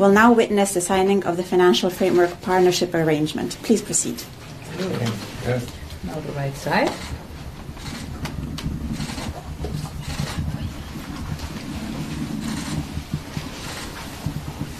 will now witness the signing of the Financial Framework Partnership Arrangement. Please proceed. Now the right side.